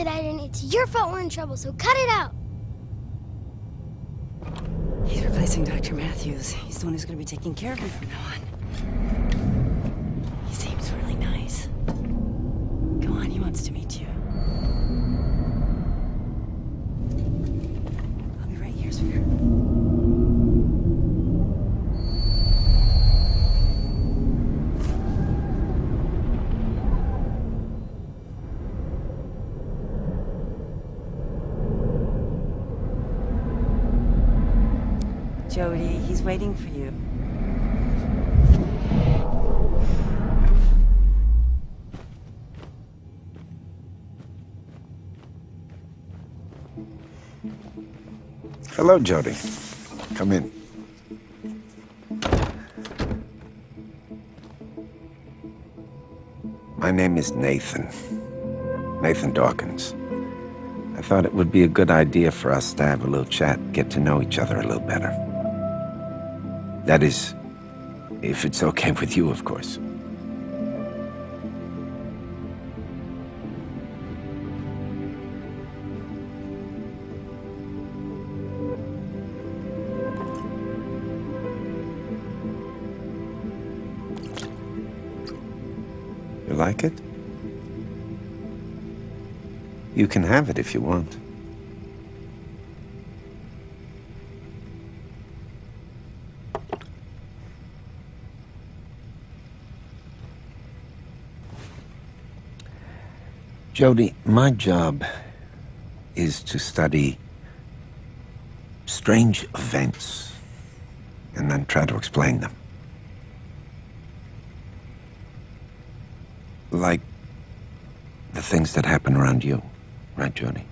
It's your fault we're in trouble, so cut it out. He's replacing Dr. Matthews. He's the one who's gonna be taking care of him from now on. He's waiting for you. Hello, Jodie. Come in. My name is Nathan. Nathan Dawkins. I thought it would be a good idea for us to have a little chat, get to know each other a little better. That is, if it's okay with you, of course. You like it? You can have it if you want. Jodie, my job is to study strange events and then try to explain them. Like the things that happen around you, right, Jodie?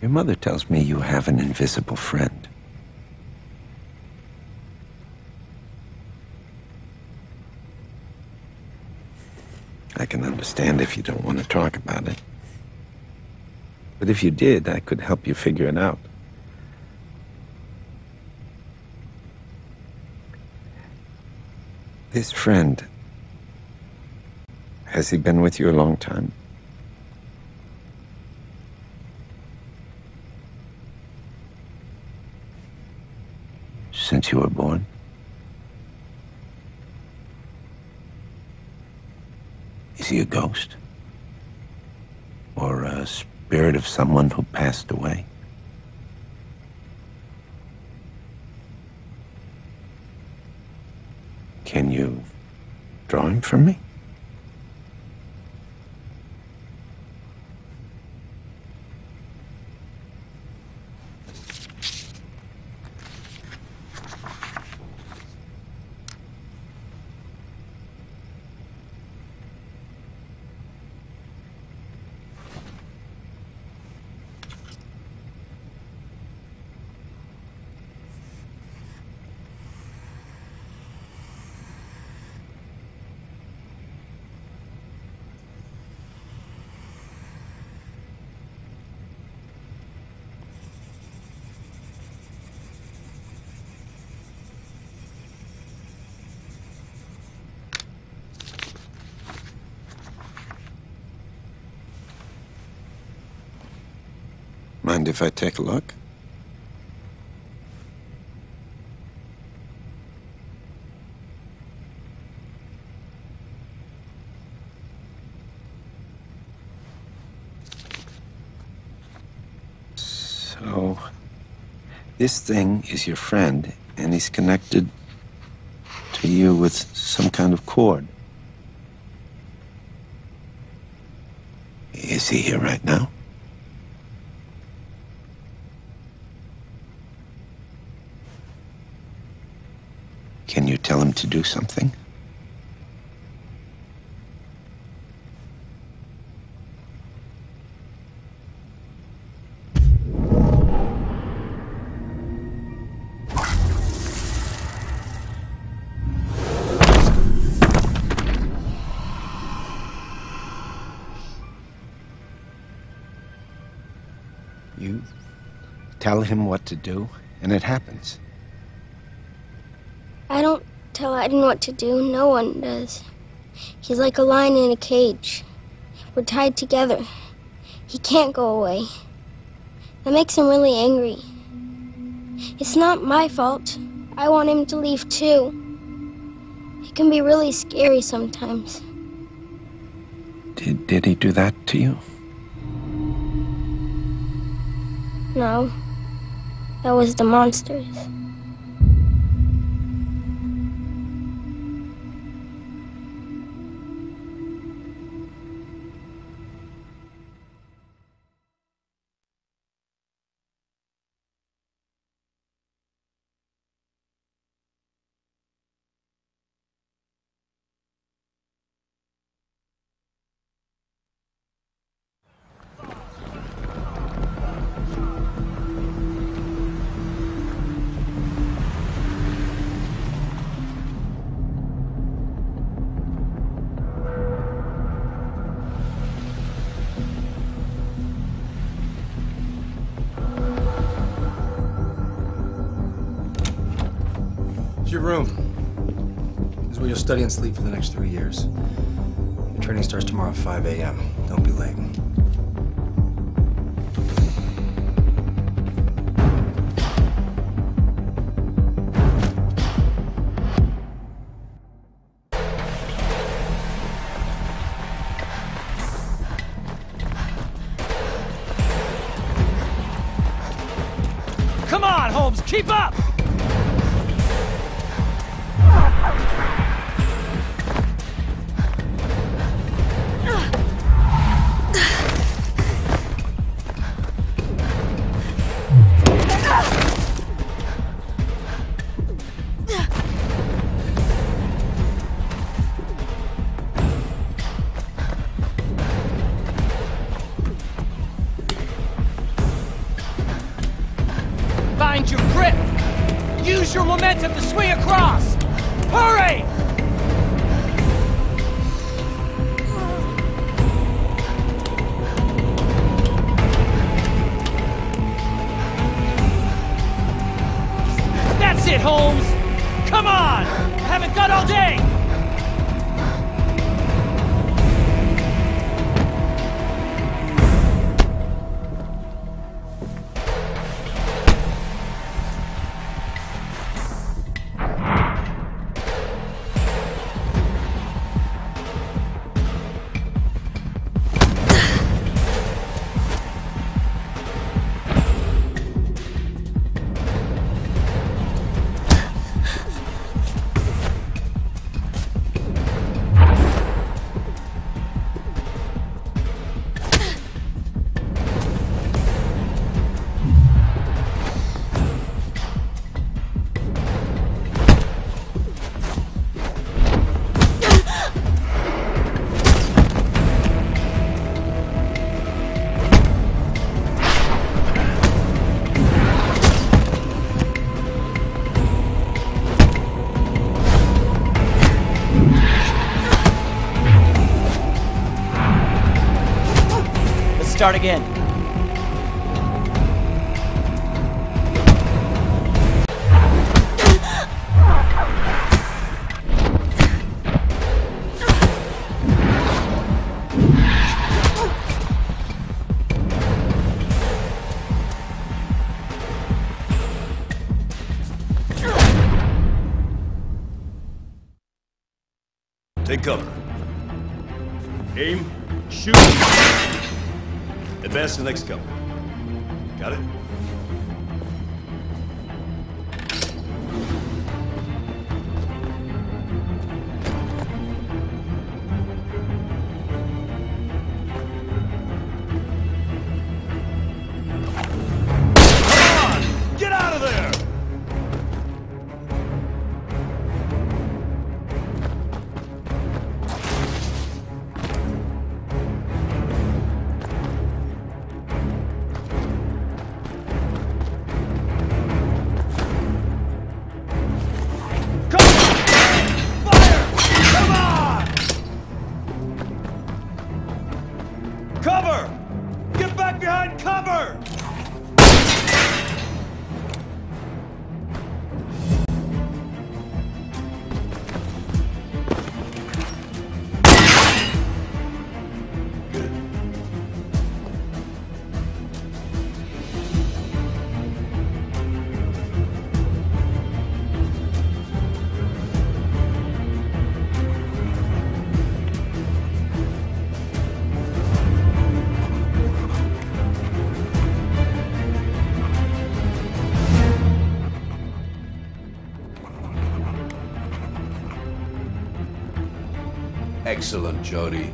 Your mother tells me you have an invisible friend. I can understand if you don't want to talk about it. But if you did, I could help you figure it out. This friend, has he been with you a long time? Since you were born? Is he a ghost? Or a spirit of someone who passed away? Can you draw him for me? Mind if I take a look? So, this thing is your friend, and he's connected to you with some kind of cord. Is he here right now? Can you tell him to do something? You tell him what to do, and it happens. I don't know what to do. No one does. He's like a lion in a cage. We're tied together. He can't go away. That makes him really angry. It's not my fault. I want him to leave too. It can be really scary sometimes. Did, did he do that to you? No. That was the monsters. Your room. This is where you'll study and sleep for the next three years. Your training starts tomorrow at 5 a.m. Don't be late. Come on! I haven't got all day! Start again. Take cover. To the next cover. Got it? cover! Excellent, Jodie.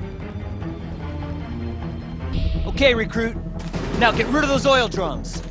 Okay, recruit. Now get rid of those oil drums.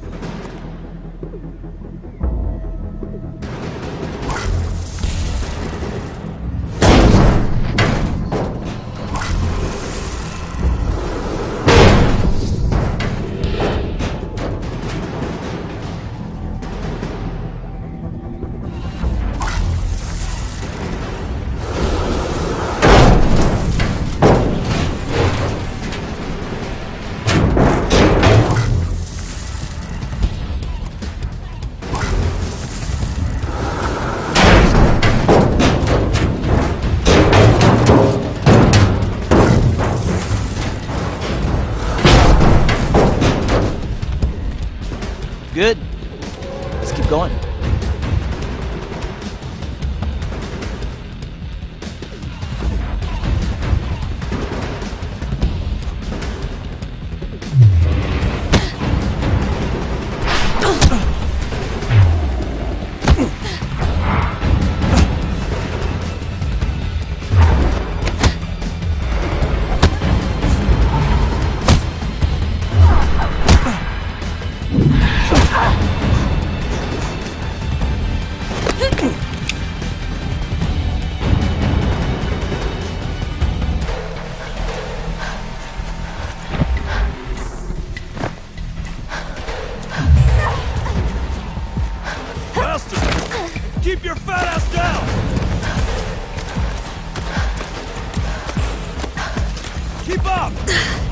Keep up!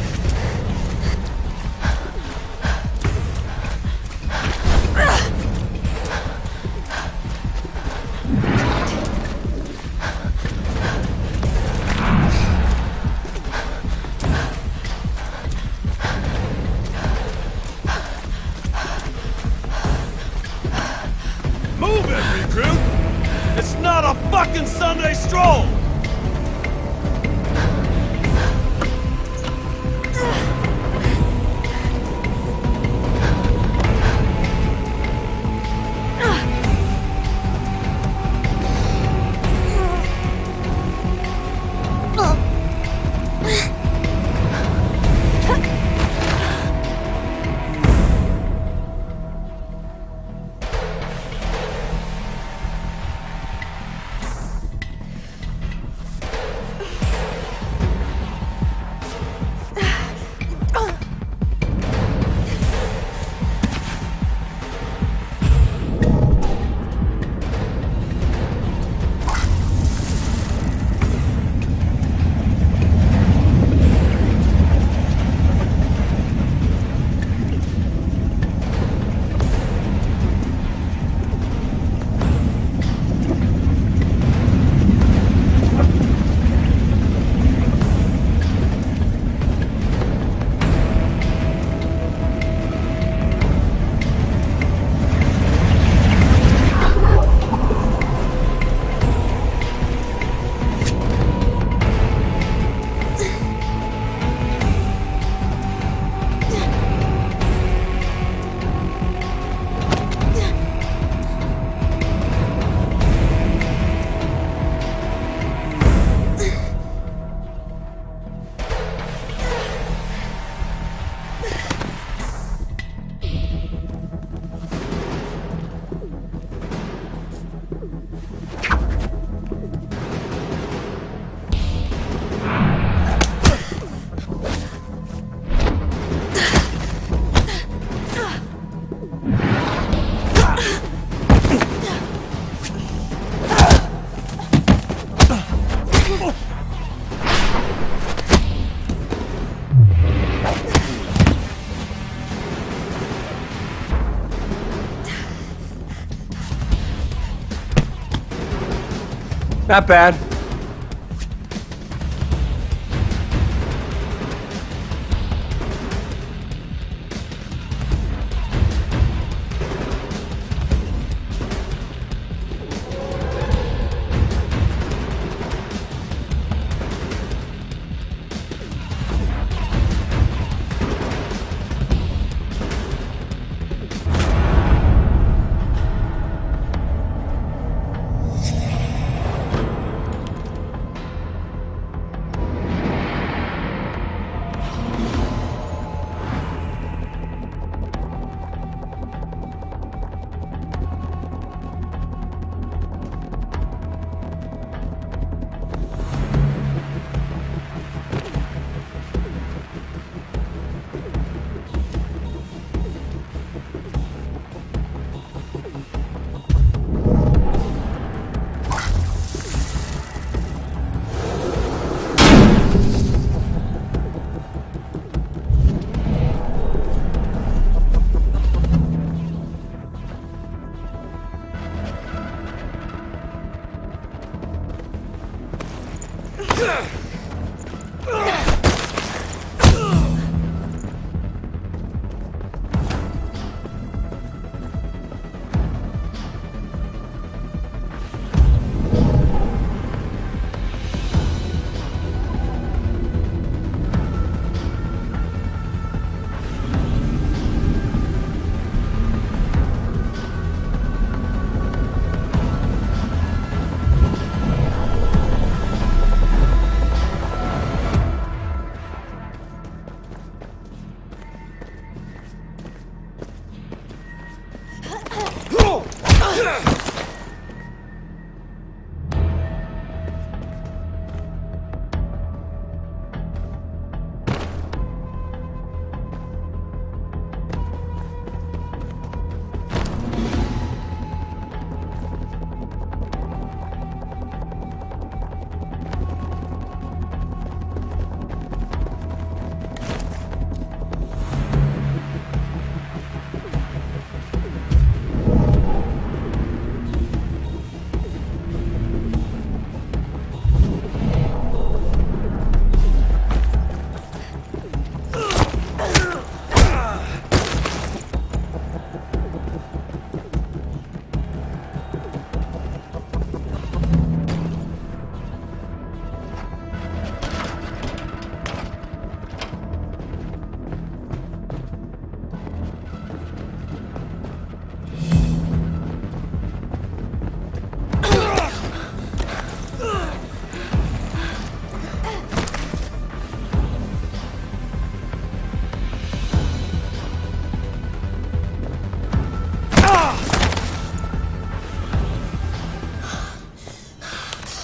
Not bad.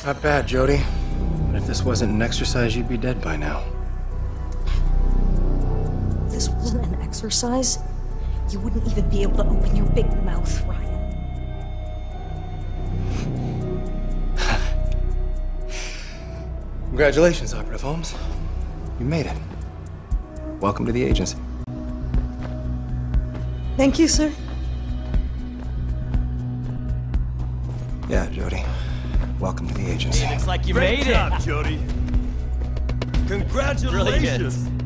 Not bad, Jodie. But if this wasn't an exercise, you'd be dead by now. If this wasn't an exercise, you wouldn't even be able to open your big mouth, Ryan. Congratulations, Operative Holmes. You made it. Welcome to the agency. Thank you, sir. Yeah, Jodie. Welcome to the agency. Looks like you Great made job, it. Jodie. Brilliant. Congratulations.